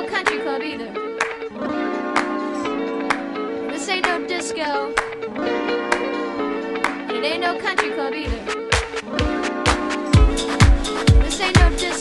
no country club either. This ain't no disco. And it ain't no country club either. This ain't no disco.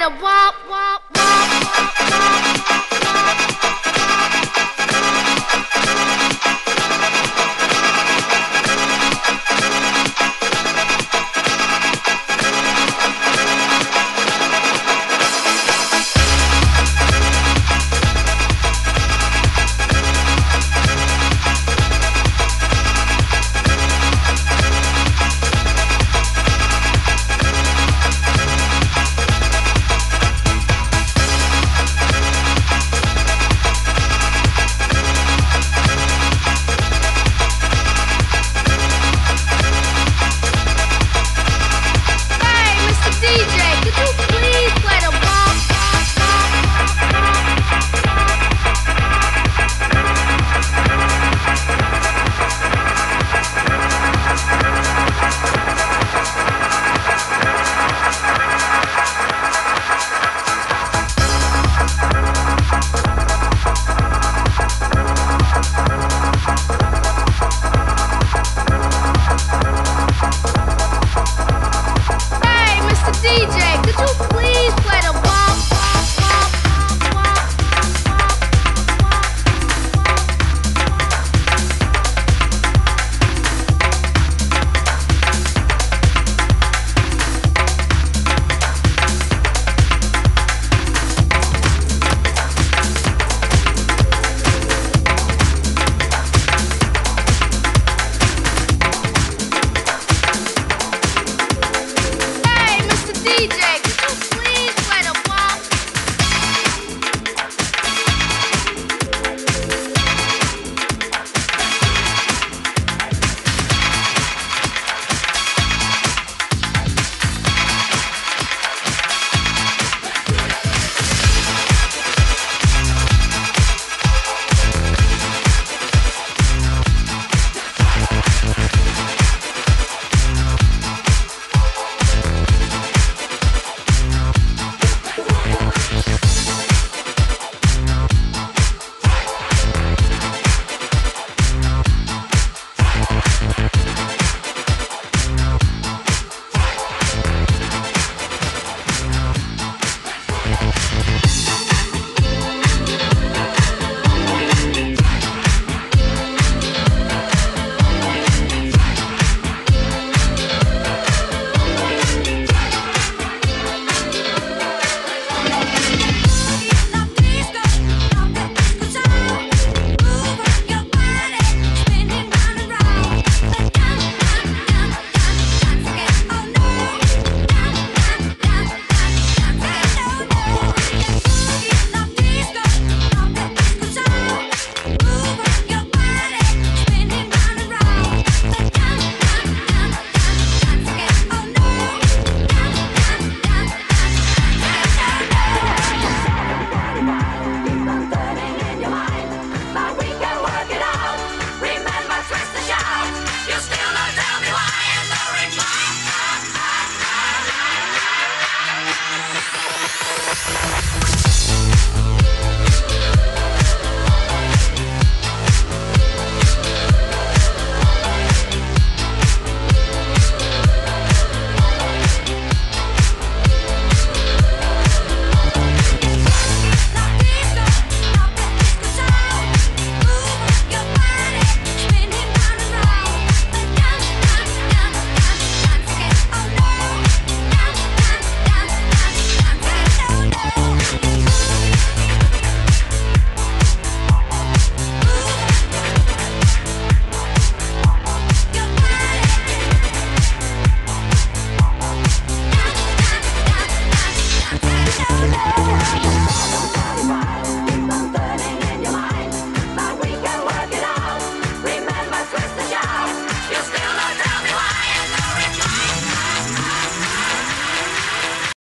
DJ, could you